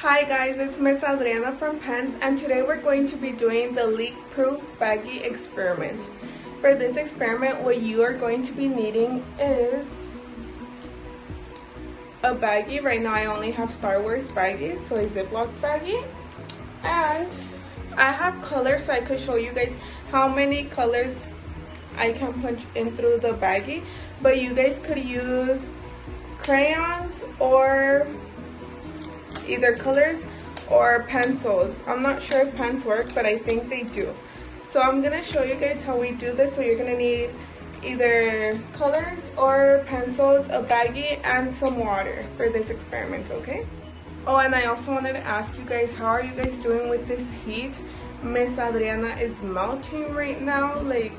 Hi guys, it's Miss Adriana from Pence and today we're going to be doing the leak-proof baggie experiment. For this experiment, what you are going to be needing is a baggie. Right now I only have Star Wars baggies, so a Ziploc baggie. And I have colors so I could show you guys how many colors I can punch in through the baggie. But you guys could use crayons or either colors or pencils. I'm not sure if pens work, but I think they do. So I'm gonna show you guys how we do this. So you're gonna need either colors or pencils, a baggie, and some water for this experiment, okay? Oh, and I also wanted to ask you guys, how are you guys doing with this heat? Miss Adriana is melting right now. Like,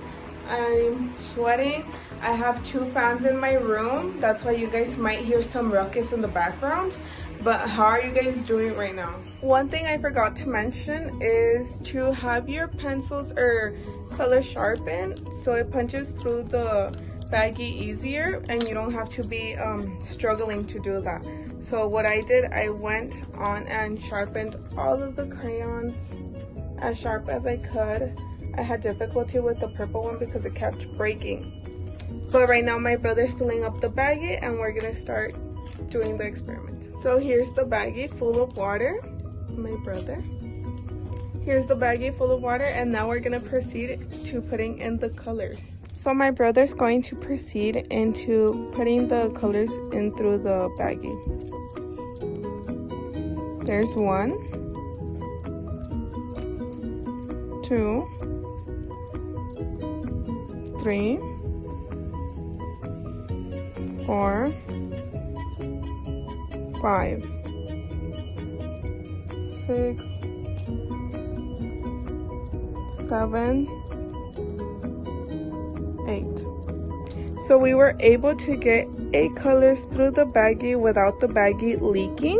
I'm sweating. I have two fans in my room. That's why you guys might hear some ruckus in the background. But how are you guys doing right now? One thing I forgot to mention is to have your pencils or color sharpened so it punches through the baggie easier and you don't have to be um, struggling to do that. So what I did, I went on and sharpened all of the crayons as sharp as I could. I had difficulty with the purple one because it kept breaking. But right now my brother's filling up the baggie and we're gonna start doing the experiment. So here's the baggie full of water, my brother. Here's the baggie full of water and now we're gonna proceed to putting in the colors. So my brother's going to proceed into putting the colors in through the baggie. There's one, two, three, four, five, six, seven, eight. So we were able to get eight colors through the baggie without the baggie leaking.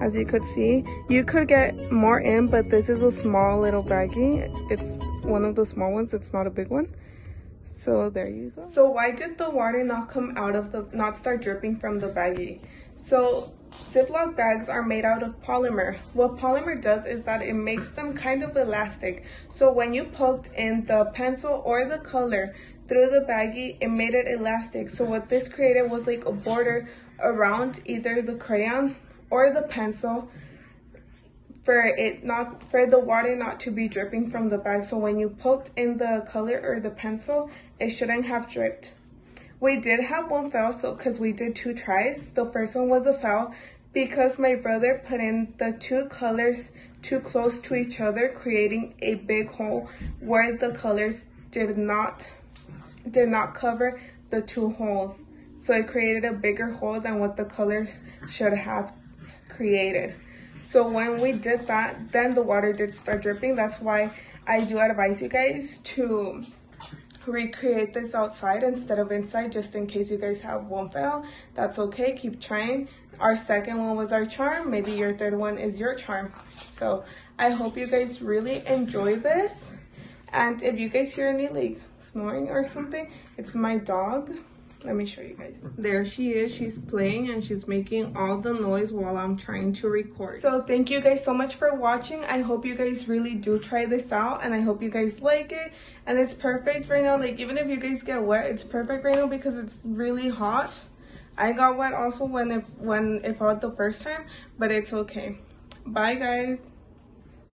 As you could see, you could get more in, but this is a small little baggie. It's one of the small ones, it's not a big one. So there you go. So why did the water not come out of the, not start dripping from the baggie? So Ziploc bags are made out of polymer. What polymer does is that it makes them kind of elastic. So when you poked in the pencil or the color through the baggie, it made it elastic. So what this created was like a border around either the crayon or the pencil for it not for the water not to be dripping from the bag. So when you poked in the color or the pencil it shouldn't have dripped. We did have one fail so because we did two tries. The first one was a fail because my brother put in the two colors too close to each other creating a big hole where the colors did not did not cover the two holes. So it created a bigger hole than what the colors should have created so when we did that, then the water did start dripping. That's why I do advise you guys to recreate this outside instead of inside just in case you guys have one fail. That's okay. Keep trying. Our second one was our charm. Maybe your third one is your charm. So i hope you guys really enjoy this. And if you guys hear any like snoring or something it's my dog let me show you guys. There she is. She's playing and she's making all the noise while i'm trying to record. So thank you guys so much for watching. I hope you guys really do try this out and i hope you guys like it. And it's perfect right now. Like even if you guys get wet it's perfect right now because it's really hot. I got wet also when if when it felt the first time but it's okay. Bye guys